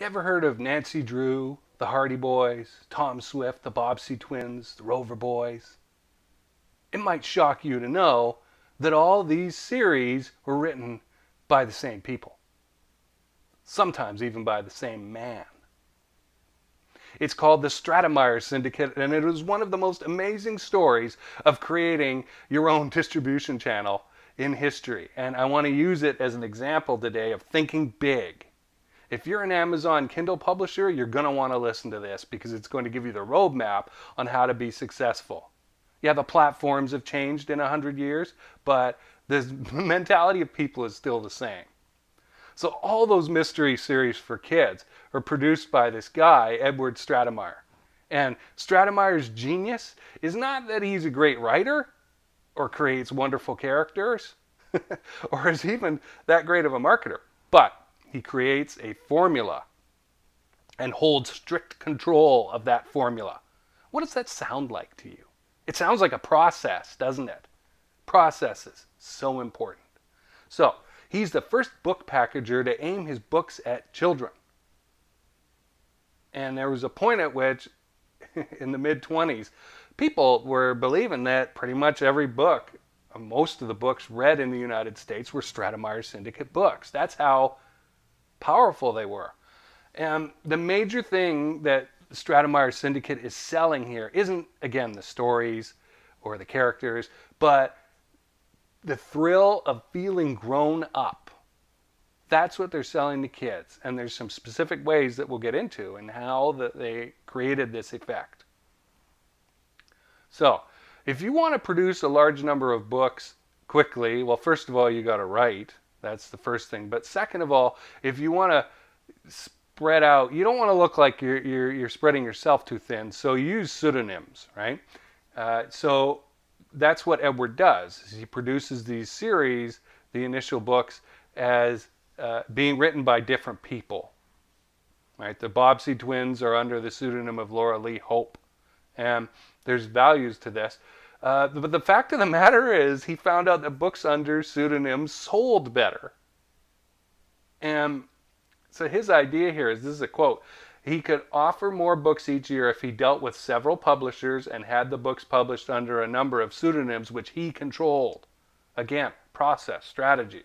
You ever heard of Nancy Drew, the Hardy Boys, Tom Swift, the Bobbsey Twins, the Rover Boys? It might shock you to know that all these series were written by the same people, sometimes even by the same man. It's called the Stratemeyer Syndicate, and it is one of the most amazing stories of creating your own distribution channel in history. And I want to use it as an example today of thinking big. If you're an Amazon Kindle publisher, you're going to want to listen to this because it's going to give you the roadmap on how to be successful. Yeah, the platforms have changed in 100 years, but the mentality of people is still the same. So all those mystery series for kids are produced by this guy, Edward Stratemeyer. And Stratemeyer's genius is not that he's a great writer or creates wonderful characters or is even that great of a marketer, but he creates a formula and holds strict control of that formula. What does that sound like to you? It sounds like a process, doesn't it? Processes, so important. So, he's the first book packager to aim his books at children. And there was a point at which, in the mid 20s, people were believing that pretty much every book, most of the books read in the United States, were Stratemeyer Syndicate books. That's how powerful they were. And the major thing that Stratemeyer Syndicate is selling here isn't, again, the stories or the characters, but the thrill of feeling grown up. That's what they're selling to kids. And there's some specific ways that we'll get into and how that they created this effect. So, if you want to produce a large number of books quickly, well, first of all, you got to write. That's the first thing. But second of all, if you want to spread out, you don't want to look like you're, you're, you're spreading yourself too thin. So use pseudonyms, right? Uh, so that's what Edward does. He produces these series, the initial books, as uh, being written by different people. Right? The Bobbsey twins are under the pseudonym of Laura Lee Hope, and there's values to this. Uh, but the fact of the matter is, he found out that books under pseudonyms sold better. And so his idea here is this is a quote he could offer more books each year if he dealt with several publishers and had the books published under a number of pseudonyms which he controlled. Again, process, strategy.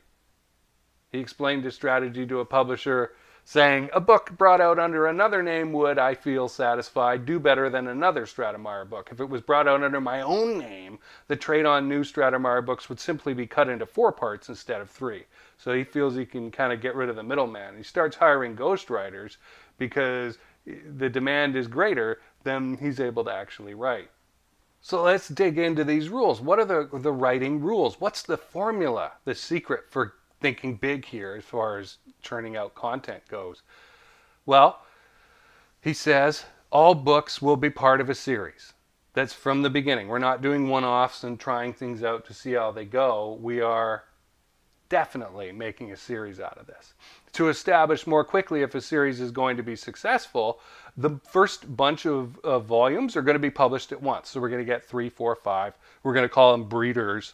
He explained his strategy to a publisher saying, A book brought out under another name would, I feel satisfied, do better than another Stratemeyer book. If it was brought out under my own name, the trade on new Stratemeyer books would simply be cut into four parts instead of three. So he feels he can kind of get rid of the middleman. He starts hiring ghostwriters because the demand is greater than he's able to actually write. So let's dig into these rules. What are the, the writing rules? What's the formula, the secret for thinking big here as far as churning out content goes? Well, he says all books will be part of a series. That's from the beginning. We're not doing one offs and trying things out to see how they go. We are definitely making a series out of this. To establish more quickly if a series is going to be successful, the first bunch of, of volumes are going to be published at once. So we're going to get three, four, five. We're going to call them breeders,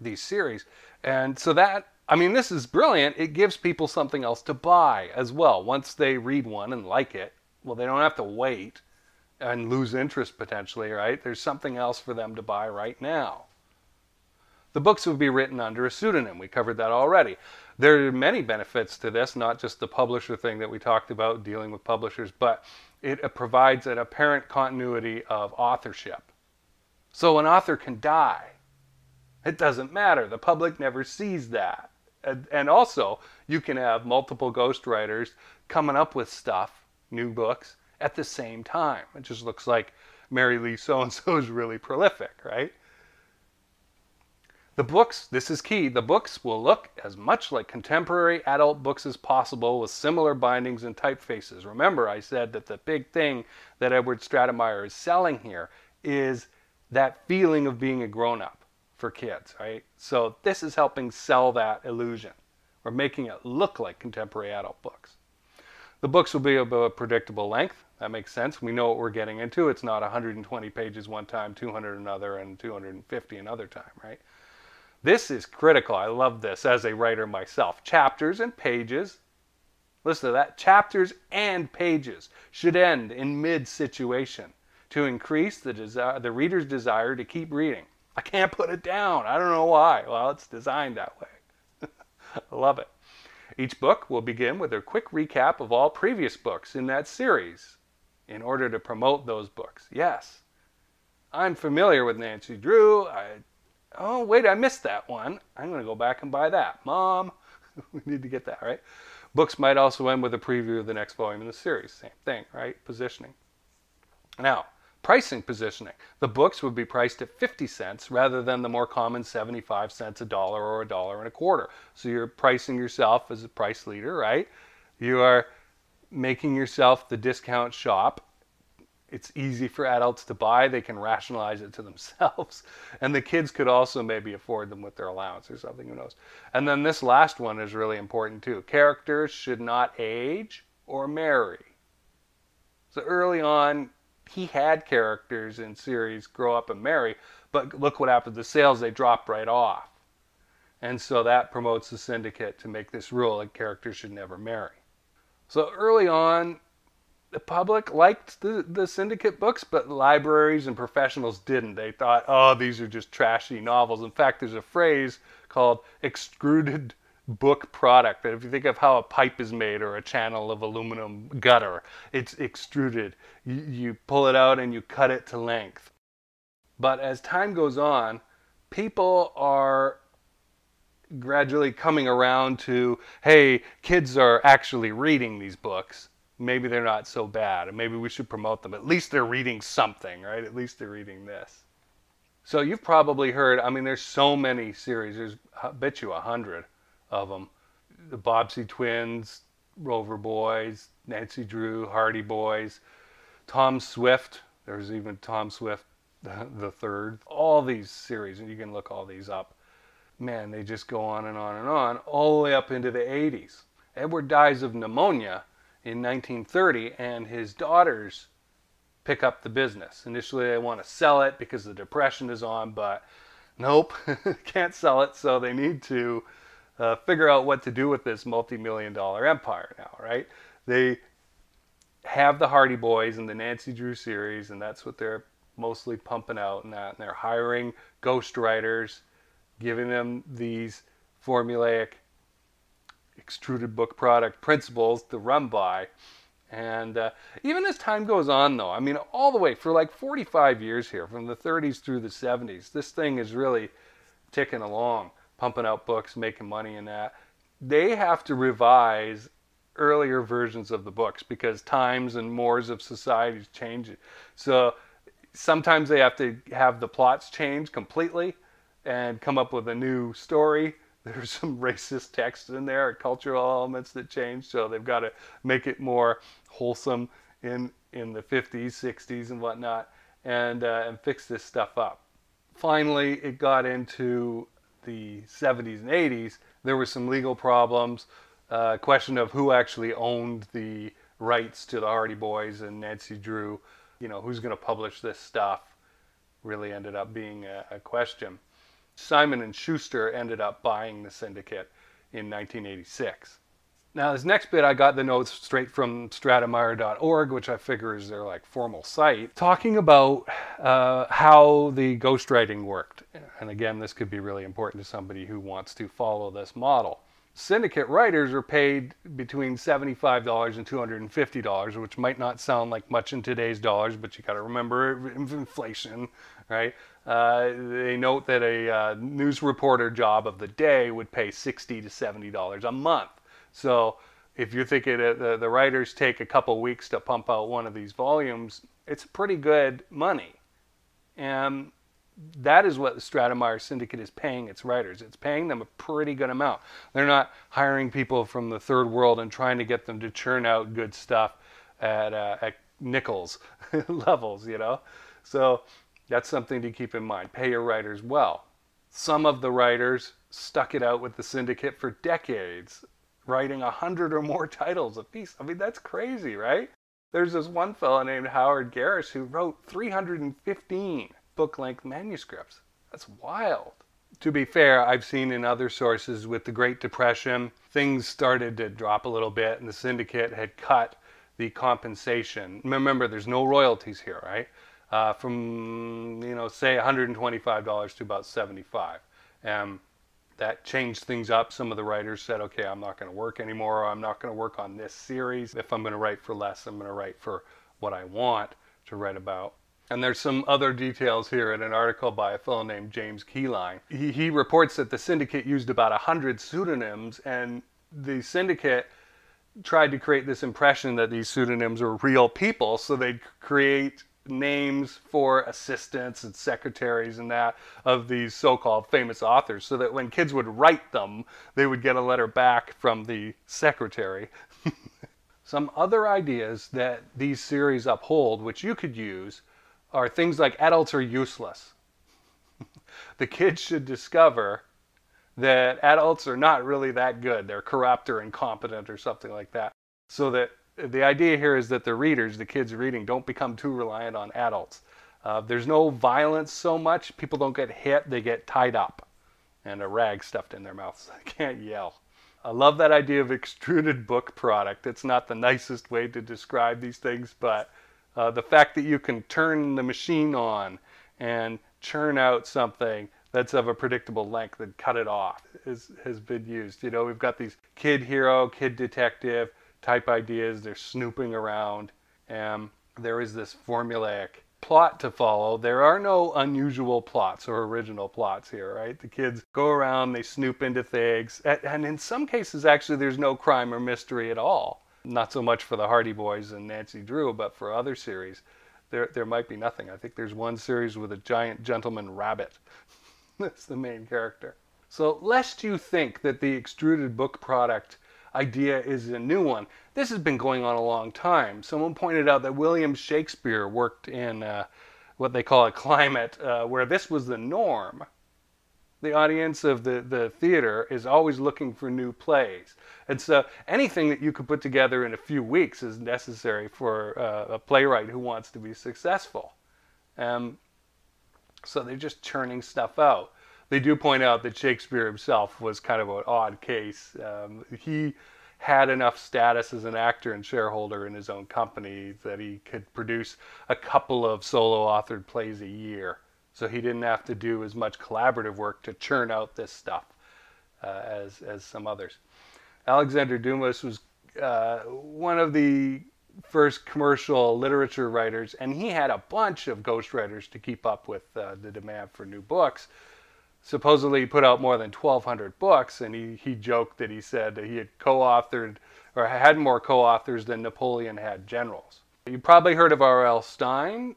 these series. And so that, I mean, this is brilliant. It gives people something else to buy as well. Once they read one and like it, well, they don't have to wait and lose interest potentially, right? There's something else for them to buy right now. The books would be written under a pseudonym. We covered that already. There are many benefits to this, not just the publisher thing that we talked about, dealing with publishers, but it uh, provides an apparent continuity of authorship. So an author can die. It doesn't matter. The public never sees that. And, and also, you can have multiple ghostwriters coming up with stuff, new books, at the same time. It just looks like Mary Lee so and so is really prolific, right? The books, this is key, the books will look as much like contemporary adult books as possible with similar bindings and typefaces. Remember, I said that the big thing that Edward Stratemeyer is selling here is that feeling of being a grown up for kids, right? So this is helping sell that illusion. We're making it look like contemporary adult books. The books will be of a predictable length. That makes sense. We know what we're getting into. It's not 120 pages one time, 200 another, and 250 another time, right? This is critical. I love this as a writer myself. Chapters and pages Listen to that. Chapters and pages should end in mid situation to increase the, desire, the reader's desire to keep reading. I can't put it down. I don't know why. Well, it's designed that way. I love it. Each book will begin with a quick recap of all previous books in that series in order to promote those books. Yes, I'm familiar with Nancy Drew. I, oh, wait, I missed that one. I'm going to go back and buy that. Mom, we need to get that, right? Books might also end with a preview of the next volume in the series. Same thing, right? Positioning. Now, pricing positioning. The books would be priced at 50 cents rather than the more common 75 cents, a dollar, or a dollar and a quarter. So you're pricing yourself as a price leader, right? You are making yourself the discount shop it's easy for adults to buy. They can rationalize it to themselves. And the kids could also maybe afford them with their allowance or something, who knows. And then this last one is really important too. Characters should not age or marry. So early on, he had characters in series grow up and marry, but look what happened to the sales, they dropped right off. And so that promotes the syndicate to make this rule that characters should never marry. So early on, the public liked the, the syndicate books, but libraries and professionals didn't. They thought, oh, these are just trashy novels. In fact, there's a phrase called extruded book product. If you think of how a pipe is made or a channel of aluminum gutter, it's extruded. You, you pull it out and you cut it to length. But as time goes on, people are gradually coming around to hey, kids are actually reading these books maybe they're not so bad and maybe we should promote them. At least they're reading something, right? At least they're reading this. So you've probably heard, I mean, there's so many series. There's, I bet you, a hundred of them. The Bobbsey Twins, Rover Boys, Nancy Drew, Hardy Boys, Tom Swift. There's even Tom Swift the, third. All these series, and you can look all these up. Man, they just go on and on and on, all the way up into the 80s. Edward dies of pneumonia in 1930, and his daughters pick up the business. Initially, they want to sell it because the depression is on, but nope, can't sell it, so they need to uh, figure out what to do with this multi-million dollar empire now, right? They have the Hardy Boys and the Nancy Drew series, and that's what they're mostly pumping out and that. And they're hiring ghostwriters, giving them these formulaic extruded book product principles to run by. And uh, even as time goes on, though, I mean, all the way for like 45 years here, from the 30s through the 70s, this thing is really ticking along, pumping out books, making money in that. They have to revise earlier versions of the books because times and mores of society change. So sometimes they have to have the plots change completely and come up with a new story there's some racist text in there, cultural elements that change, so they've got to make it more wholesome in in the 50s, 60s, and whatnot, and uh, and fix this stuff up. Finally, it got into the 70s and 80s. There were some legal problems, uh, question of who actually owned the rights to the Hardy Boys and Nancy Drew. You know, who's going to publish this stuff? Really ended up being a, a question. Simon and Schuster ended up buying the syndicate in 1986. Now, this next bit, I got the notes straight from Stratemeyer.org, which I figure is their like formal site, talking about uh, how the ghostwriting worked. And again, this could be really important to somebody who wants to follow this model. Syndicate writers are paid between $75 and $250, which might not sound like much in today's dollars, but you got to remember inflation, right? Uh, they note that a uh, news reporter job of the day would pay 60 to 70 dollars a month. So if you're thinking the, the writers take a couple weeks to pump out one of these volumes, it's pretty good money. And that is what the Stratemeyer Syndicate is paying its writers. It's paying them a pretty good amount. They're not hiring people from the third world and trying to get them to churn out good stuff at, uh, at nickels levels, you know. So that's something to keep in mind. Pay your writers well. Some of the writers stuck it out with the syndicate for decades, writing a hundred or more titles a piece. I mean, that's crazy, right? There's this one fellow named Howard Garis who wrote 315 book length manuscripts. That's wild. To be fair, I've seen in other sources with the Great Depression, things started to drop a little bit, and the syndicate had cut the compensation. Remember, there's no royalties here, right? Uh, from you know, say 125 dollars to about 75. Um, that changed things up. Some of the writers said, okay, I'm not going to work anymore. I'm not going to work on this series. If I'm going to write for less, I'm going to write for what I want to write about. And there's some other details here in an article by a fellow named James Keeline. He, he reports that the syndicate used about 100 pseudonyms, and the syndicate tried to create this impression that these pseudonyms were real people, so they'd create names for assistants and secretaries and that of these so-called famous authors so that when kids would write them they would get a letter back from the secretary. Some other ideas that these series uphold which you could use are things like adults are useless. The kids should discover that adults are not really that good. They're corrupt or incompetent or something like that so that the idea here is that the readers, the kids reading, don't become too reliant on adults. Uh, there's no violence so much. People don't get hit, they get tied up and a rag stuffed in their mouth so they can't yell. I love that idea of extruded book product. It's not the nicest way to describe these things, but uh, the fact that you can turn the machine on and churn out something that's of a predictable length and cut it off is, has been used. You know, we've got these kid hero, kid detective, type ideas. They're snooping around. And there is this formulaic plot to follow. There are no unusual plots or original plots here, right? The kids go around, they snoop into things. And in some cases, actually, there's no crime or mystery at all. Not so much for the Hardy Boys and Nancy Drew, but for other series, there, there might be nothing. I think there's one series with a giant gentleman rabbit. That's the main character. So, lest you think that the extruded book product idea is a new one. This has been going on a long time. Someone pointed out that William Shakespeare worked in uh, what they call a climate uh, where this was the norm. The audience of the, the theater is always looking for new plays. And so anything that you could put together in a few weeks is necessary for uh, a playwright who wants to be successful. Um, so they're just churning stuff out they do point out that Shakespeare himself was kind of an odd case. Um, he had enough status as an actor and shareholder in his own company that he could produce a couple of solo authored plays a year. So he didn't have to do as much collaborative work to churn out this stuff uh, as, as some others. Alexander Dumas was uh, one of the first commercial literature writers, and he had a bunch of ghostwriters to keep up with uh, the demand for new books supposedly he put out more than 1,200 books, and he, he joked that he said that he had co-authored or had more co-authors than Napoleon had generals. You probably heard of R.L. Stine.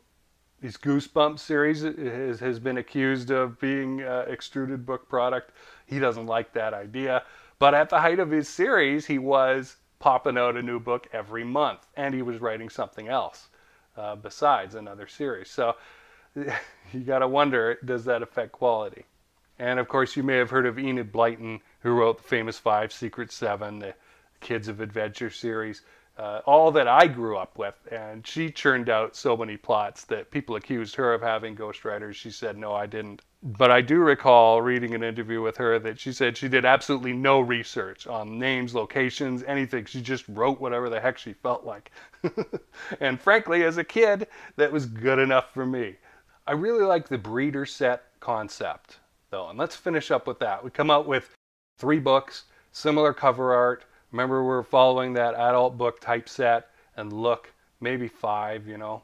His Goosebumps series has, has been accused of being uh, extruded book product. He doesn't like that idea. But at the height of his series, he was popping out a new book every month, and he was writing something else uh, besides another series. So you got to wonder, does that affect quality? And of course, you may have heard of Enid Blyton, who wrote the famous Five Secret Seven, the Kids of Adventure series, uh, all that I grew up with. And she churned out so many plots that people accused her of having ghostwriters. She said, no, I didn't. But I do recall reading an interview with her that she said she did absolutely no research on names, locations, anything. She just wrote whatever the heck she felt like. and frankly, as a kid, that was good enough for me. I really like the breeder set concept though. And let's finish up with that. We come out with three books, similar cover art. Remember, we're following that adult book typeset and look, maybe five, you know.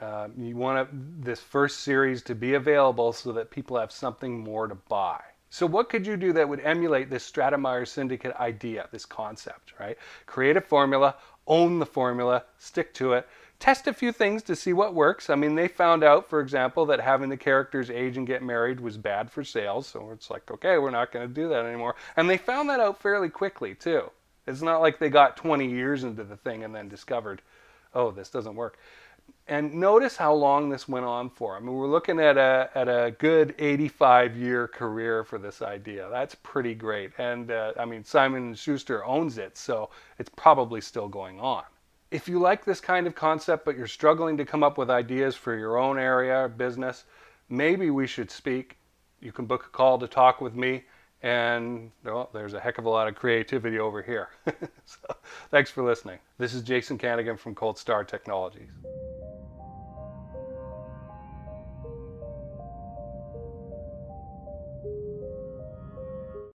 Uh, you want this first series to be available so that people have something more to buy. So what could you do that would emulate this Stratemeyer Syndicate idea, this concept, right? Create a formula, own the formula, stick to it, test a few things to see what works. I mean, they found out, for example, that having the characters age and get married was bad for sales. So it's like, okay, we're not going to do that anymore. And they found that out fairly quickly, too. It's not like they got 20 years into the thing and then discovered, oh, this doesn't work. And notice how long this went on for. I mean, we're looking at a, at a good 85 year career for this idea. That's pretty great. And uh, I mean, Simon & Schuster owns it, so it's probably still going on. If you like this kind of concept, but you're struggling to come up with ideas for your own area or business, maybe we should speak. you can book a call to talk with me. And well, there's a heck of a lot of creativity over here. so, thanks for listening. This is Jason Kanigan from Cold Star Technologies.